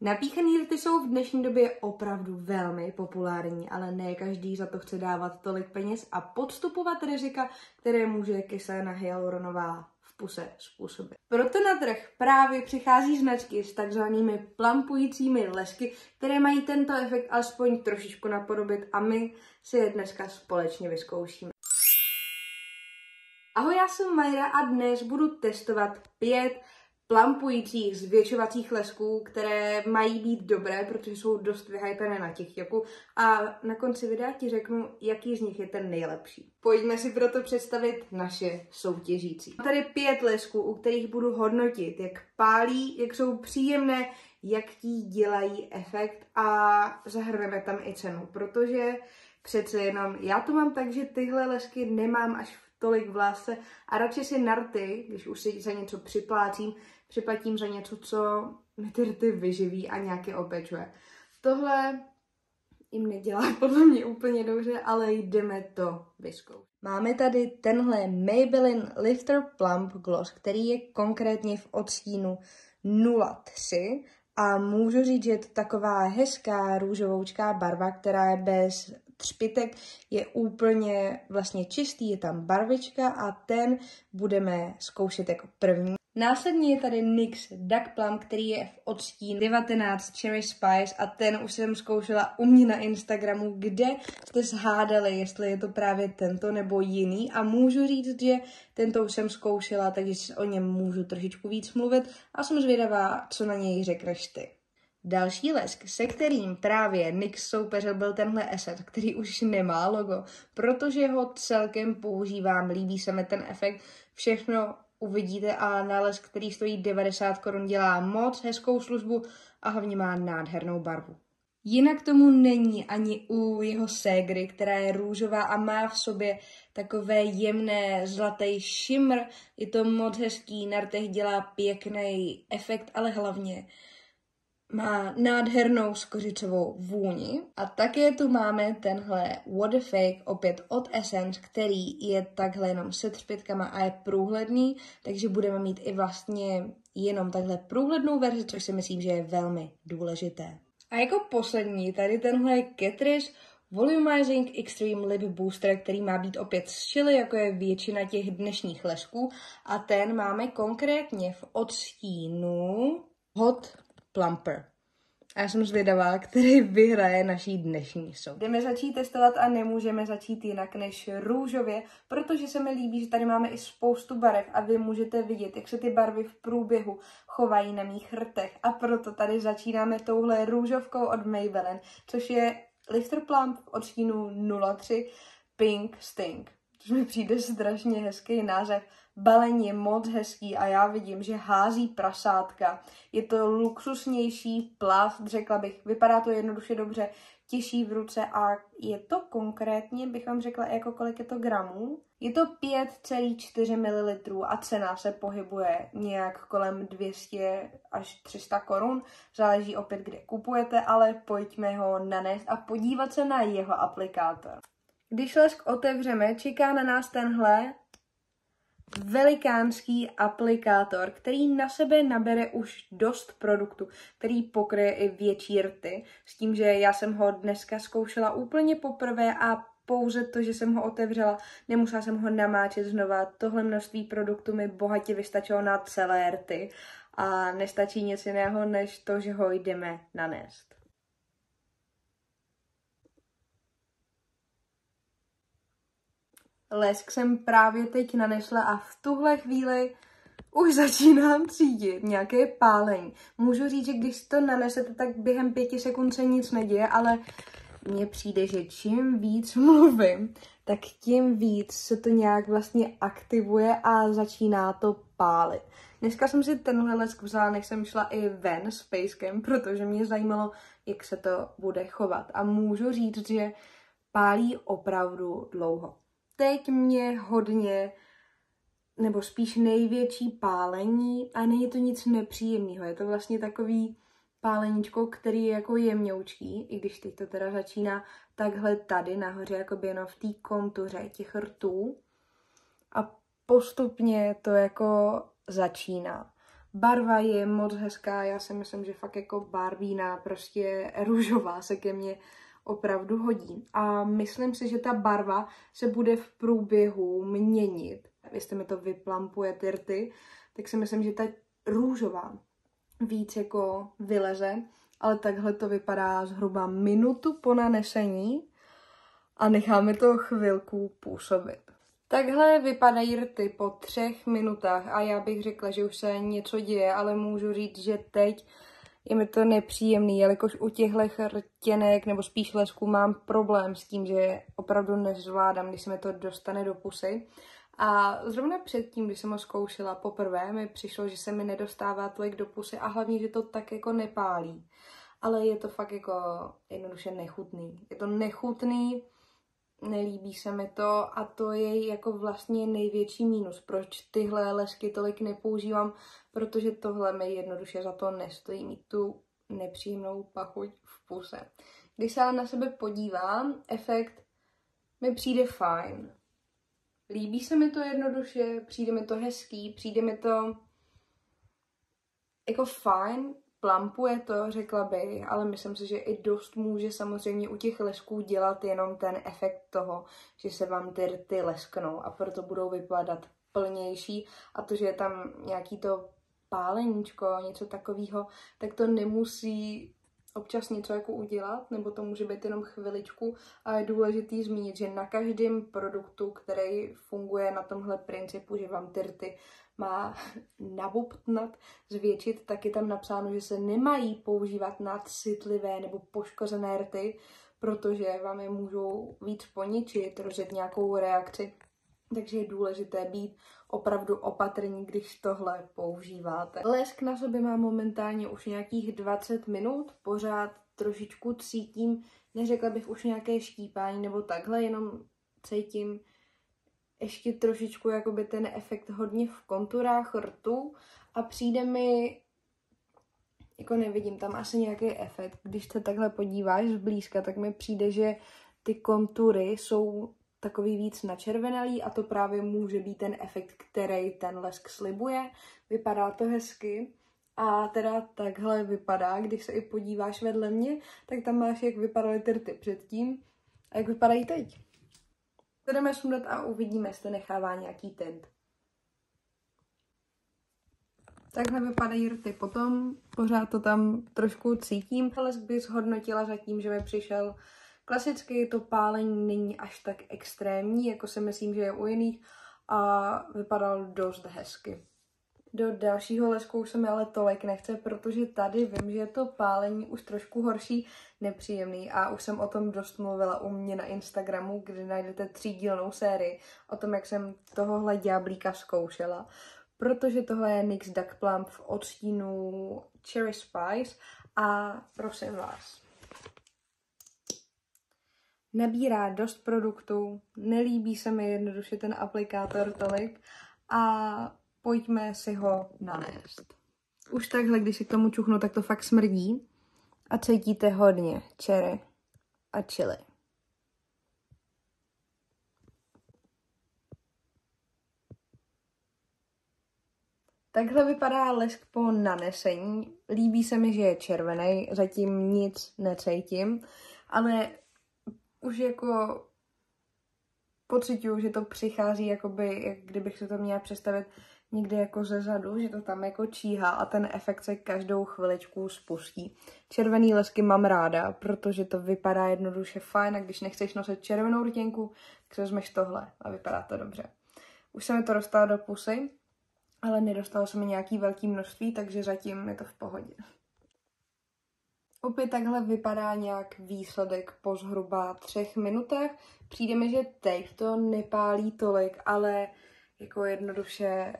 Napíchaný rty jsou v dnešní době opravdu velmi populární, ale ne každý za to chce dávat tolik peněz a podstupovat rizika, které může kyselina hyaluronová v puse způsobit. Proto na trh právě přichází značky s takzvanými plampujícími lesky, které mají tento efekt alespoň trošičku napodobit a my si je dneska společně vyzkoušíme. Ahoj, já jsem Majra a dnes budu testovat pět plampujících zvětšovacích lesků, které mají být dobré, protože jsou dost vyhypené na TikToku a na konci videa ti řeknu, jaký z nich je ten nejlepší. Pojďme si proto představit naše soutěžící. Mám tady pět lesků, u kterých budu hodnotit, jak pálí, jak jsou příjemné, jaký dělají efekt a zahrneme tam i cenu, protože přece jenom já to mám tak, že tyhle lesky nemám až tolik v a radši si narty, když už si za něco připlácím, připlatím za něco, co mi ty rty vyživí a nějaké opečuje. Tohle jim nedělá podle mě úplně dobře, ale jdeme to vyzkoušet. Máme tady tenhle Maybelline Lifter Plump Gloss, který je konkrétně v odstínu 03 a můžu říct, že je to taková hezká růžovoučká barva, která je bez třpitek, je úplně vlastně čistý, je tam barvička a ten budeme zkoušet jako první. Následně je tady NYX Duck Plum, který je v odstín 19 Cherry Spice a ten už jsem zkoušela u mě na Instagramu, kde jste zhádali, jestli je to právě tento nebo jiný a můžu říct, že tento už jsem zkoušela, takže o něm můžu trošičku víc mluvit a jsem zvědavá, co na něj řekneš ty. Další lesk, se kterým právě NYX soupeřil, byl tenhle Asset, který už nemá logo, protože ho celkem používám, líbí se mi ten efekt, všechno uvidíte a nález, který stojí 90 korun, dělá moc hezkou službu a hlavně má nádhernou barvu. Jinak tomu není ani u jeho ségry, která je růžová a má v sobě takové jemné zlaté šimr. Je to moc hezký, na rtech dělá pěkný efekt, ale hlavně má nádhernou skořicovou vůni a také tu máme tenhle Water Fake opět od Essence, který je takhle jenom se třpitkama a je průhledný, takže budeme mít i vlastně jenom takhle průhlednou verzi, což si myslím, že je velmi důležité. A jako poslední tady tenhle Catrice Volumizing Extreme Lip Booster, který má být opět z chili, jako je většina těch dnešních lesků. A ten máme konkrétně v odstínu Hot Plumper. A já jsem zvědavá, který vyhraje naší dnešní soud. Jdeme začít testovat a nemůžeme začít jinak než růžově, protože se mi líbí, že tady máme i spoustu barev a vy můžete vidět, jak se ty barvy v průběhu chovají na mých rtech. A proto tady začínáme touhle růžovkou od Maybelline, což je Lifter Plump od stínu 03 Pink Stink. Což mi přijde strašně hezký název balení je moc hezký a já vidím, že hází prasátka. Je to luxusnější plast, řekla bych. Vypadá to jednoduše dobře, těžší v ruce a je to konkrétně, bych vám řekla, jako kolik je to gramů. Je to 5,4 ml a cena se pohybuje nějak kolem 200 až 300 korun. Záleží opět, kde kupujete, ale pojďme ho nanést a podívat se na jeho aplikátor. Když lesk otevřeme, čeká na nás tenhle velikánský aplikátor, který na sebe nabere už dost produktu, který pokryje i větší rty, s tím, že já jsem ho dneska zkoušela úplně poprvé a pouze to, že jsem ho otevřela, nemusela jsem ho namáčet znova. Tohle množství produktu mi bohatě vystačilo na celé rty a nestačí nic jiného, než to, že ho jdeme nanést. Lesk jsem právě teď nanesla a v tuhle chvíli už začínám cítit nějaké pálení. Můžu říct, že když to nanesete, tak během pěti sekund se nic neděje, ale mně přijde, že čím víc mluvím, tak tím víc se to nějak vlastně aktivuje a začíná to pálit. Dneska jsem si tenhle lesk vzala, než jsem šla i ven s Facecam, protože mě zajímalo, jak se to bude chovat. A můžu říct, že pálí opravdu dlouho teď mě hodně, nebo spíš největší pálení a není to nic nepříjemného. Je to vlastně takový páleníčko, který je jako jemňoučký, i když teď to teda začíná takhle tady nahoře, jako by jenom v té kontuře těch rtů. A postupně to jako začíná. Barva je moc hezká, já si myslím, že fakt jako barvína, prostě růžová se ke mně opravdu hodí. A myslím si, že ta barva se bude v průběhu měnit. Jestli mi to vyplampuje ty rty, tak si myslím, že ta růžová víc jako vyleze, ale takhle to vypadá zhruba minutu po nanesení a necháme to chvilku působit. Takhle vypadají rty po třech minutách a já bych řekla, že už se něco děje, ale můžu říct, že teď je mi to nepříjemný, jelikož u těchto rtěnek nebo spíš lesků mám problém s tím, že opravdu nezvládám, když se mi to dostane do pusy. A zrovna předtím, když jsem ho zkoušela poprvé, mi přišlo, že se mi nedostává tolik do pusy a hlavně, že to tak jako nepálí. Ale je to fakt jako jednoduše nechutný. Je to nechutný, nelíbí se mi to a to je jako vlastně největší mínus, proč tyhle lesky tolik nepoužívám, protože tohle mi jednoduše za to nestojí mít tu nepříjemnou pachuť v puse. Když se na sebe podívám, efekt mi přijde fajn. Líbí se mi to jednoduše, přijde mi to hezký, přijde mi to jako fajn, plampuje to, řekla bych, ale myslím si, že i dost může samozřejmě u těch lesků dělat jenom ten efekt toho, že se vám ty rty lesknou a proto budou vypadat plnější. A to, že je tam nějaký to páleníčko, něco takového, tak to nemusí občas něco jako udělat, nebo to může být jenom chviličku a je důležitý zmínit, že na každém produktu, který funguje na tomhle principu, že vám ty rty má nabobtnat, zvětšit, tak je tam napsáno, že se nemají používat na citlivé nebo poškozené rty, protože vám je můžou víc poničit, rozjet nějakou reakci. Takže je důležité být opravdu opatrní, když tohle používáte. Lesk na sobě má momentálně už nějakých 20 minut, pořád trošičku cítím, neřekla bych už nějaké štípání nebo takhle, jenom cítím, ještě trošičku jakoby ten efekt hodně v konturách rtu a přijde mi, jako nevidím tam asi nějaký efekt. Když se takhle podíváš zblízka, tak mi přijde, že ty kontury jsou takový víc načervenalý a to právě může být ten efekt, který ten lesk slibuje. Vypadá to hezky. A teda takhle vypadá, když se i podíváš vedle mě, tak tam máš, jak vypadaly ty rty předtím a jak vypadají teď. To jdeme sundat a uvidíme, jestli nechává nějaký tint. Takhle vypadají rty potom, pořád to tam trošku cítím. Ale bych zhodnotila zatím, že mi přišel klasicky, to pálení není až tak extrémní, jako si myslím, že je u jiných a vypadal dost hezky. Do dalšího lesku už se mi ale tolik nechce, protože tady vím, že je to pálení už trošku horší, nepříjemný a už jsem o tom dost mluvila u mě na Instagramu, kde najdete třídílnou sérii o tom, jak jsem tohohle ďáblíka zkoušela. Protože tohle je NYX Duck Plum v odstínu Cherry Spice a prosím vás, nabírá dost produktů, nelíbí se mi jednoduše ten aplikátor tolik a pojďme si ho nanést. Už takhle, když si k tomu čuchnu, tak to fakt smrdí. A cítíte hodně cherry a chili. Takhle vypadá lesk po nanesení. Líbí se mi, že je červený, zatím nic necítím, ale už jako pocituju, že to přichází, jakoby, jak kdybych se to měla představit někde jako ze zadu, že to tam jako číhá a ten efekt se každou chviličku spustí. Červený lesky mám ráda, protože to vypadá jednoduše fajn a když nechceš nosit červenou rtěnku, tak vezmeš tohle a vypadá to dobře. Už se mi to dostalo do pusy, ale nedostalo se mi nějaký velký množství, takže zatím je to v pohodě. Opět takhle vypadá nějak výsledek po zhruba třech minutách. Přijde mi, že teď to nepálí tolik, ale jako jednoduše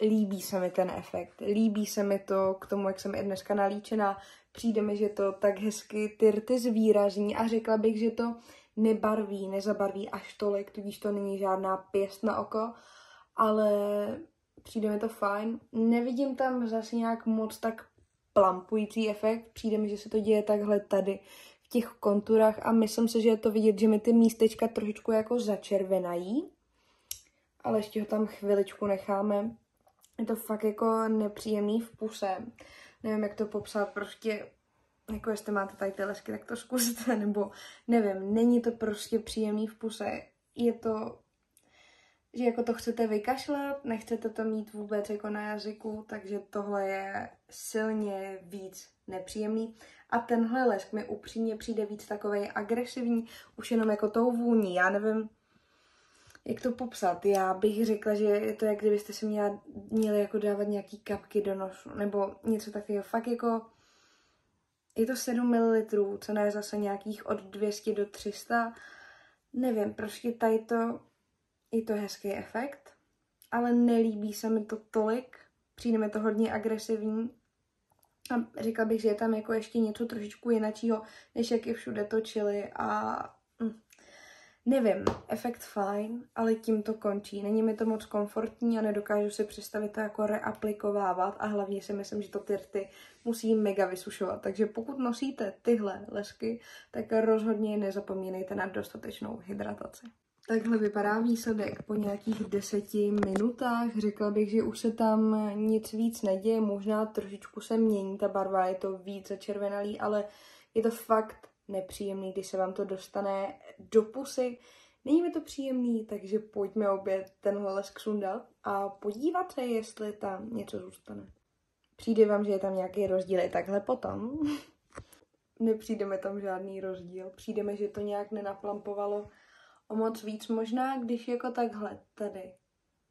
líbí se mi ten efekt. Líbí se mi to k tomu, jak jsem i dneska nalíčená. Přijde mi, že to tak hezky ty rty zvýrazní a řekla bych, že to nebarví, nezabarví až tolik, tudíž to není žádná pěst na oko, ale přijde mi to fajn. Nevidím tam zase nějak moc tak plampující efekt, přijde mi, že se to děje takhle tady v těch konturách a myslím si, že je to vidět, že mi ty místečka trošičku jako začervenají, ale ještě ho tam chviličku necháme Je to fakt jako nepříjemný v puse. Nevím, jak to popsat, prostě jako jestli máte tady ty lesky, tak to zkuste, nebo nevím, není to prostě příjemný v puse. Je to, že jako to chcete vykašlat, nechcete to mít vůbec jako na jazyku, takže tohle je silně víc nepříjemný. A tenhle lesk mi upřímně přijde víc takovej agresivní, už jenom jako tou vůní. Já nevím, jak to popsat. Já bych řekla, že je to, jak kdybyste si měla, měli jako dávat nějaký kapky do nosu, nebo něco takového. Fakt jako, je to 7 ml, cena je zase nějakých od 200 do 300. Nevím, prostě tady to, je to hezký efekt, ale nelíbí se mi to tolik. Přijde mi to hodně agresivní a řekla bych, že je tam jako ještě něco trošičku jinačího, než jak je všude točili a hm, nevím, efekt fajn, ale tím to končí. Není mi to moc komfortní a nedokážu si představit to jako reaplikovávat a hlavně si myslím, že to ty rty musí mega vysušovat. Takže pokud nosíte tyhle lesky, tak rozhodně nezapomínejte na dostatečnou hydrataci. Takhle vypadá výsledek po nějakých deseti minutách. Řekla bych, že už se tam nic víc neděje, možná trošičku se mění ta barva, je to víc začervenalý, ale je to fakt nepříjemný, když se vám to dostane do pusy. Není mi to příjemný, takže pojďme opět tenhle lesk sundat a podívat se, jestli tam něco zůstane. Přijde vám, že je tam nějaký rozdíl i takhle potom. Nepřijde mi tam žádný rozdíl. Přijde mi, že to nějak nenaplampovalo o moc víc. Možná, když jako takhle tady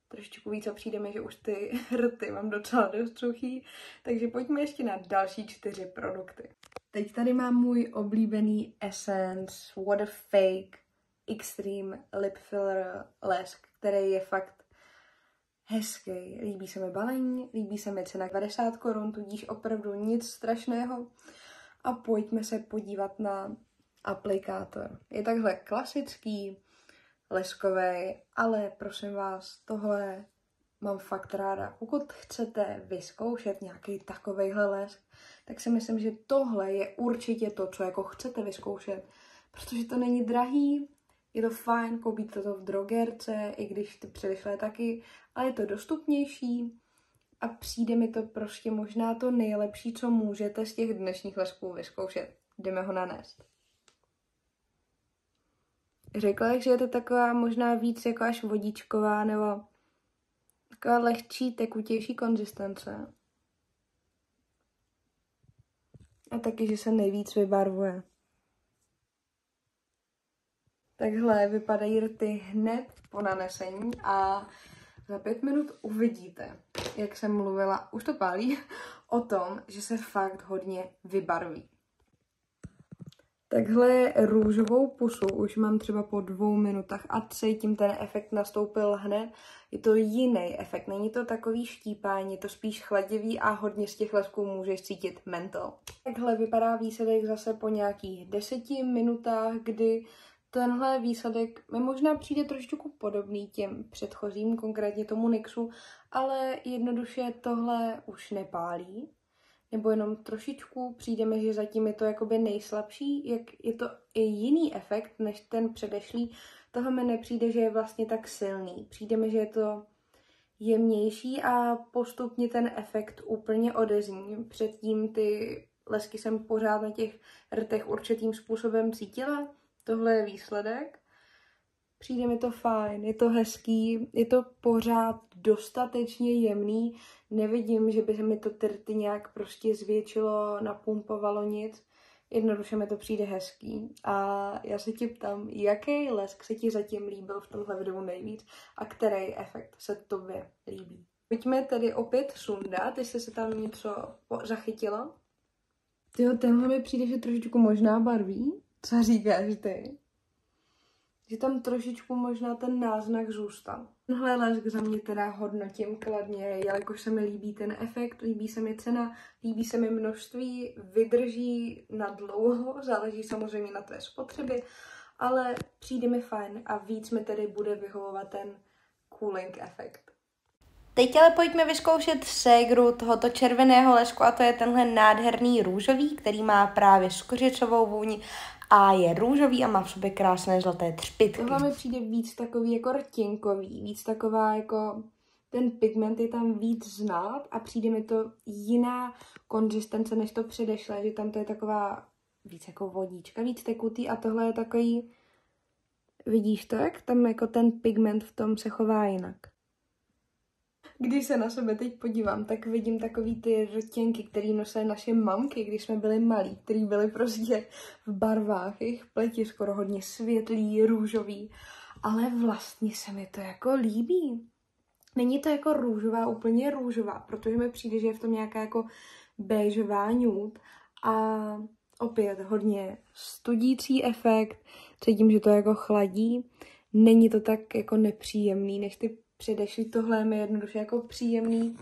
trošičku víc a přijde mi, že už ty rty mám docela dost suchý. Takže pojďme ještě na další čtyři produkty. Teď tady mám můj oblíbený Essence Water Fake Extreme Lip Filler Lesk, který je fakt hezký. Líbí se mi balení, líbí se mi cena 50 korun, tudíž opravdu nic strašného. A pojďme se podívat na aplikátor. Je takhle klasický, leskový, ale prosím vás, tohle mám fakt ráda. Pokud chcete vyzkoušet nějaký takovejhle lesk, tak si myslím, že tohle je určitě to, co jako chcete vyzkoušet, protože to není drahý, je to fajn, koupíte to v drogerce, i když ty předešlé taky, ale je to dostupnější a přijde mi to prostě možná to nejlepší, co můžete z těch dnešních lesků vyzkoušet. Jdeme ho nanést. Řekla že je to taková možná víc jako až vodičková nebo taková lehčí, tekutější konzistence. A taky, že se nejvíc vybarvuje. Takhle vypadají rty hned po nanesení a za pět minut uvidíte, jak jsem mluvila, už to pálí, o tom, že se fakt hodně vybarví. Takhle růžovou pusu už mám třeba po dvou minutách a cítím, ten efekt nastoupil hned. Je to jiný efekt, není to takový štípání, je to spíš chladivý a hodně z těch lesků můžeš cítit mentol. Takhle vypadá výsledek zase po nějakých deseti minutách, kdy tenhle výsledek mi možná přijde trošičku podobný těm předchozím, konkrétně tomu Nixu, ale jednoduše tohle už nepálí nebo jenom trošičku, přijde mi, že zatím je to jakoby nejslabší, jak je to i jiný efekt než ten předešlý, toho mi nepřijde, že je vlastně tak silný. Přijde mi, že je to jemnější a postupně ten efekt úplně odezní. Předtím ty lesky jsem pořád na těch rtech určitým způsobem cítila. Tohle je výsledek. Přijde mi to fajn, je to hezký, je to pořád dostatečně jemný, nevidím, že by se mi to trty nějak prostě zvětšilo, napumpovalo nic. Jednoduše mi to přijde hezký. A já se tě ptám, jaký lesk se ti zatím líbil v tomhle videu nejvíc a který efekt se tobě líbí. Pojďme tedy opět sundat, jestli se tam něco zachytilo. Tyjo, tenhle mi přijde, že trošičku možná barví. Co říkáš ty? Že tam trošičku možná ten náznak zůstal. Tenhle lesk za mě teda hodnotím kladně, jelikož se mi líbí ten efekt, líbí se mi cena, líbí se mi množství, vydrží na dlouho, záleží samozřejmě na té spotřeby, ale přijde mi fajn a víc mi tedy bude vyhovovat ten cooling efekt. Teď ale pojďme vyzkoušet ségru tohoto červeného lesku a to je tenhle nádherný růžový, který má právě skořicovou vůni a je růžový a má v sobě krásné zlaté třpitky. Tohle mi přijde víc takový jako rtěnkový, víc taková jako ten pigment je tam víc znát a přijde mi to jiná konzistence než to předešlé, že tam to je taková víc jako vodíčka, víc tekutý a tohle je takový, vidíš to, jak tam jako ten pigment v tom se chová jinak. Když se na sebe teď podívám, tak vidím takový ty rtěnky, které nosily naše mamky, když jsme byli malí, které byly prostě v barvách, jejich pleti skoro hodně světlý, růžový, ale vlastně se mi to jako líbí. Není to jako růžová, úplně růžová, protože mi přijde, že je v tom nějaká jako béžová nude a opět hodně studící efekt, cítím, že to jako chladí, není to tak jako nepříjemný, než ty předešlý, tohle je mi jednoduše jako příjemný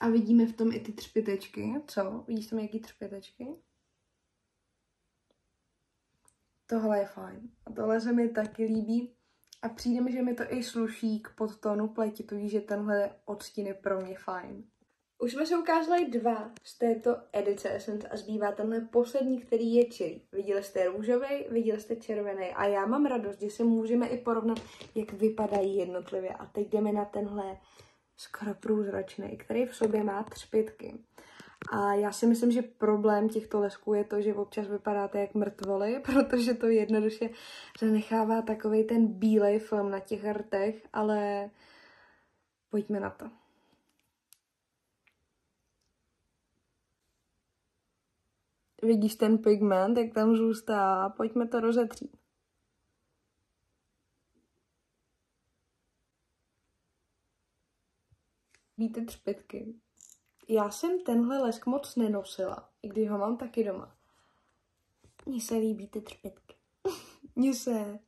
a vidíme v tom i ty třpitečky, co? Vidíš tam jaký třpitečky? Tohle je fajn. A tohle se mi taky líbí. A přijde mi, že mi to i sluší k podtónu pleti, takže tenhle odstín je pro mě fajn. Už jsme se ukázali dva z této edice Essence a zbývá tenhle poslední, který je čirý. Viděli jste růžový, viděli jste červený a já mám radost, že se můžeme i porovnat, jak vypadají jednotlivě. A teď jdeme na tenhle skoro průzračný, který v sobě má třpitky. A já si myslím, že problém těchto lesků je to, že občas vypadáte jak mrtvoly, protože to jednoduše zanechává takový ten bílej film na těch rtech, ale pojďme na to. Vidíš ten pigment, jak tam zůstává, pojďme to rozetřít. Víte třpitky. Já jsem tenhle lesk moc nenosila, i když ho mám taky doma. Mně se líbí ty třpitky. Mně se...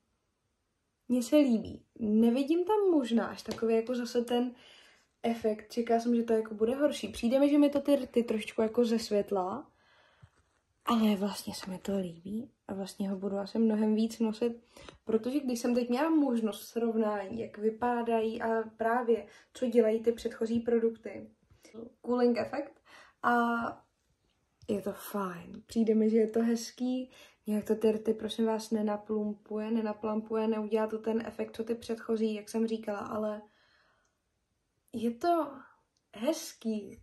Mně se líbí. Nevidím tam možná až takový jako zase ten efekt. Čeká jsem, že to jako bude horší. Přijde mi, že mi to ty rty trošičku jako zesvětlá, ale vlastně se mi to líbí a vlastně ho budu asi mnohem víc nosit, protože když jsem teď měla možnost srovnání, jak vypadají a právě co dělají ty předchozí produkty, cooling efekt a je to fajn. Přijde mi, že je to hezký, nějak to ty rty, prosím vás, nenaplumpuje, nenaplampuje, neudělá to ten efekt, co ty předchozí, jak jsem říkala, ale je to hezký.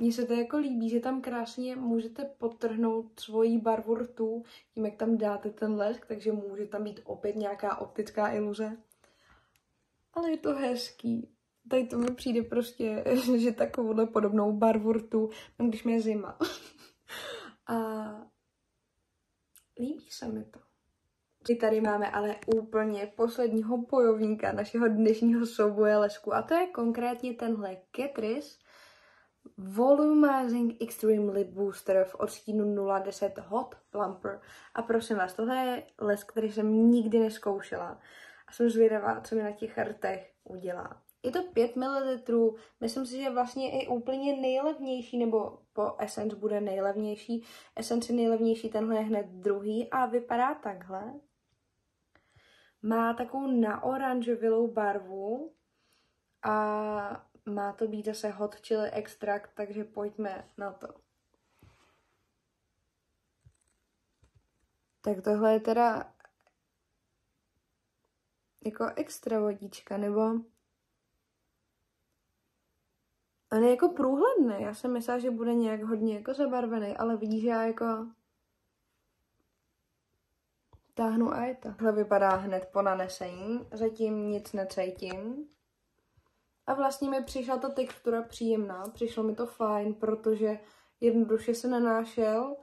Mně se to jako líbí, že tam krásně můžete podtrhnout svoji barvu rtu, tím, jak tam dáte ten lesk, takže může tam být opět nějaká optická iluze. Ale je to hezký. Tady to mi přijde prostě, že takovouhle podobnou barvu rtu když mi je zima. A líbí se mi to. My tady máme ale úplně posledního bojovníka našeho dnešního souboje lesku a to je konkrétně tenhle Catrice Volumizing Extreme Lip Booster v odstínu 010 Hot Plumper. A prosím vás, tohle je les, který jsem nikdy neskoušela. A jsem zvědavá, co mi na těch rtech udělá. Je to 5 ml, myslím si, že vlastně i úplně nejlevnější, nebo po Essence bude nejlevnější. Essence je nejlevnější, tenhle je hned druhý a vypadá takhle. Má takovou naoranžovilou barvu a má to být zase hot chili extrakt, takže pojďme na to. Tak tohle je teda jako extra vodička, nebo on je jako průhledný. Já jsem myslela, že bude nějak hodně jako zabarvený, ale vidíš, že já jako táhnu a je to. Tohle vypadá hned po nanesení, zatím nic necítím. A vlastně mi přišla ta textura příjemná, přišlo mi to fajn, protože jednoduše se nenášel,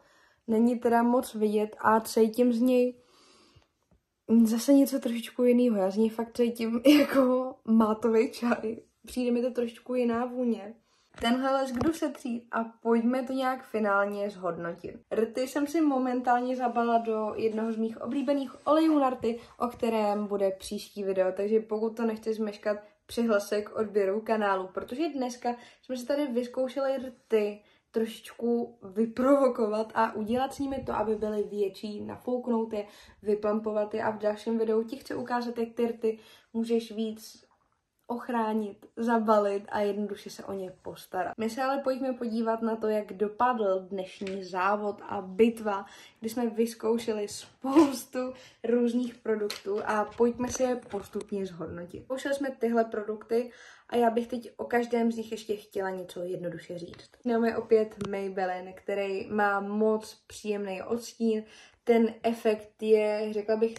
není teda moc vidět a cítím z něj zase něco trošičku jiného. Já z něj fakt cítím jako mátový čaj. Přijde mi to trošičku jiná vůně. Tenhle les kdo se třít a pojďme to nějak finálně zhodnotit. Rty jsem si momentálně zabala do jednoho z mých oblíbených olejů na rty, o kterém bude příští video, takže pokud to nechci zmeškat, přihlas se k odběru kanálu, protože dneska jsme si tady vyzkoušeli rty trošičku vyprovokovat a udělat s nimi to, aby byly větší, nafouknout je, vypampovat je a v dalším videu ti chci ukázat, jak ty rty můžeš víc ochránit, zabalit a jednoduše se o ně postarat. My se ale pojďme podívat na to, jak dopadl dnešní závod a bitva, kdy jsme vyzkoušeli spoustu různých produktů a pojďme si je postupně zhodnotit. Zkoušeli jsme tyhle produkty a já bych teď o každém z nich ještě chtěla něco jednoduše říct. Máme opět Maybelline, který má moc příjemný odstín, ten efekt je, řekla bych,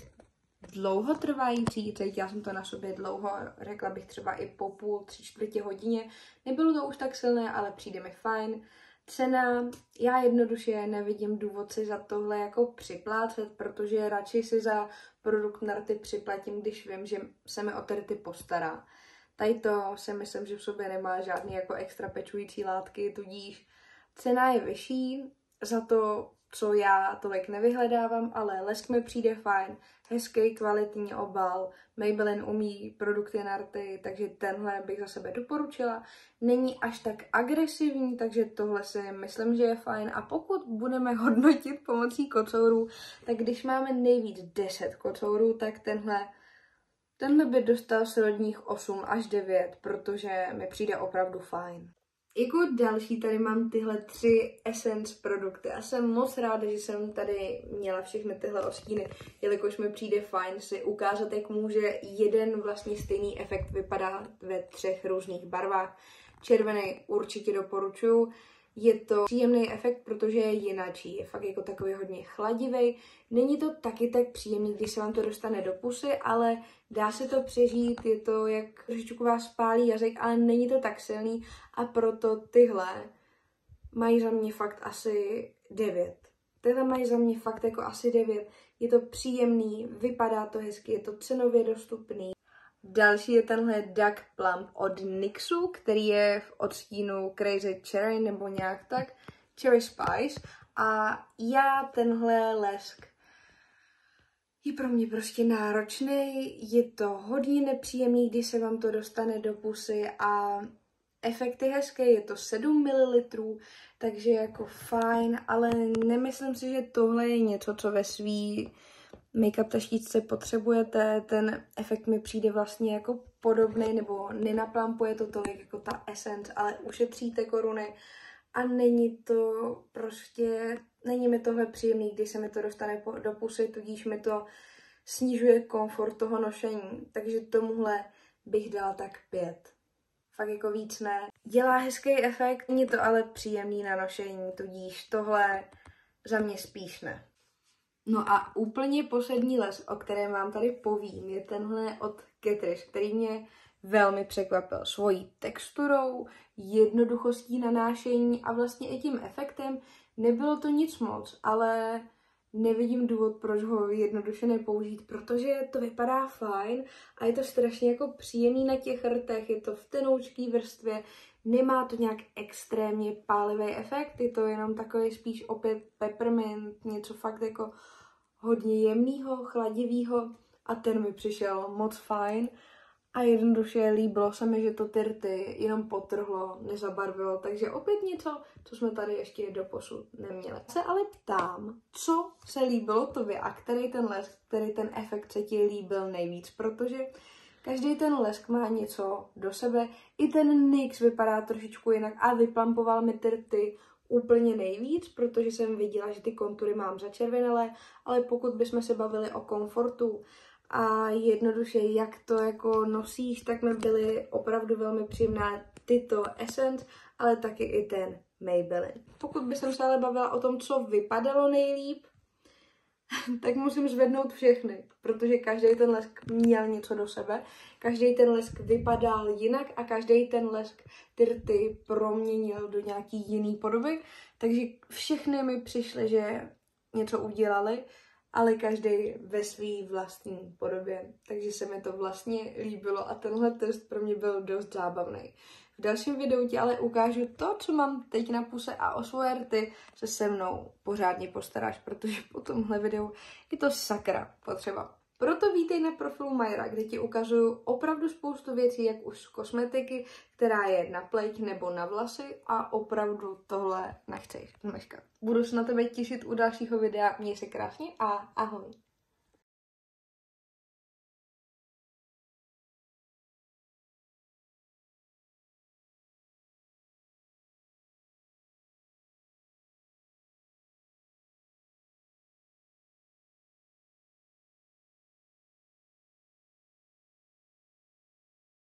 dlouhotrvající, já jsem to na sobě dlouho, řekla bych třeba i po půl, tři čtvrtě hodině. Nebylo to už tak silné, ale přijde mi fajn. Cena, já jednoduše nevidím důvod si za tohle jako připlácet, protože radši si za produkt na rty připlatím, když vím, že se mi o ty postará. Tady to si myslím, že v sobě nemá žádný jako extra pečující látky, tudíž cena je vyšší, za to co já tolik nevyhledávám, ale lesk mi přijde fajn, hezký, kvalitní obal, Maybelline umí produkty na rty, takže tenhle bych za sebe doporučila. Není až tak agresivní, takže tohle si myslím, že je fajn. A pokud budeme hodnotit pomocí kocourů, tak když máme nejvíc 10 kocourů, tak tenhle Tenhle by dostal srodních 8 až 9, protože mi přijde opravdu fajn. Jako další tady mám tyhle tři Essence produkty a jsem moc ráda, že jsem tady měla všechny tyhle ostíny, jelikož mi přijde fajn si ukázat, jak může jeden vlastně stejný efekt vypadat ve třech různých barvách. Červený určitě doporučuju, je to příjemný efekt, protože je jinačí, je fakt jako takový hodně chladivý. Není to taky tak příjemný, když se vám to dostane do pusy, ale dá se to přežít, je to jak trošičku vás spálí jazyk, ale není to tak silný a proto tyhle mají za mě fakt asi 9. Tyhle mají za mě fakt jako asi 9. Je to příjemný, vypadá to hezky, je to cenově dostupný. Další je tenhle Duck Plump od NYXu, který je v odstínu Crazy Cherry nebo nějak tak, Cherry Spice. A já tenhle lesk je pro mě prostě náročný, je to hodně nepříjemný, když se vám to dostane do pusy a efekt je hezký, je to 7 ml, takže jako fajn, ale nemyslím si, že tohle je něco, co ve svý make-up taštičce potřebujete, ten efekt mi přijde vlastně jako podobný, nebo nenaplampuje to tolik jako ta Essence, ale ušetříte koruny a není to prostě, není mi tohle příjemný, když se mi to dostane do pusy, tudíž mi to snižuje komfort toho nošení, takže tomuhle bych dala tak pět. Fakt jako víc ne. Dělá hezký efekt, není to ale příjemný na nošení, tudíž tohle za mě spíš ne. No a úplně poslední les, o kterém vám tady povím, je tenhle od Catrice, který mě velmi překvapil svojí texturou, jednoduchostí nanášení a vlastně i tím efektem. Nebylo to nic moc, ale nevidím důvod, proč ho jednoduše nepoužít, protože to vypadá fajn a je to strašně jako příjemný na těch rtech, je to v tenoučký vrstvě, nemá to nějak extrémně pálivý efekt, je to jenom takový spíš opět peppermint, něco fakt jako hodně jemného, chladivého a ten mi přišel moc fajn a jednoduše líbilo se mi, že to ty rty jenom potrhlo, nezabarvilo, takže opět něco, co jsme tady ještě do posud neměli. Se ale ptám, co se líbilo tobě a který ten lesk, který ten efekt se ti líbil nejvíc, protože každý ten lesk má něco do sebe, i ten NYX vypadá trošičku jinak a vyplampoval mi ty úplně nejvíc, protože jsem viděla, že ty kontury mám začervenalé, ale pokud bychom se bavili o komfortu a jednoduše, jak to jako nosíš, tak mi byly opravdu velmi příjemné tyto Essence, ale taky i ten Maybelline. Pokud bych se ale bavila o tom, co vypadalo nejlíp, tak musím zvednout všechny, protože každý ten lesk měl něco do sebe, každý ten lesk vypadal jinak a každý ten lesk ty rty proměnil do nějaký jiný podoby, takže všechny mi přišly, že něco udělali, ale každý ve své vlastní podobě. Takže se mi to vlastně líbilo a tenhle test pro mě byl dost zábavný. V dalším videu ti ale ukážu to, co mám teď na puse a o svoje rty se se mnou pořádně postaráš, protože po tomhle videu je to sakra potřeba. Proto vítej na profilu Majra, kde ti ukazuju opravdu spoustu věcí, jak už z kosmetiky, která je na pleť nebo na vlasy a opravdu tohle nechceš. Budu se na tebe těšit u dalšího videa, měj se krásně a ahoj.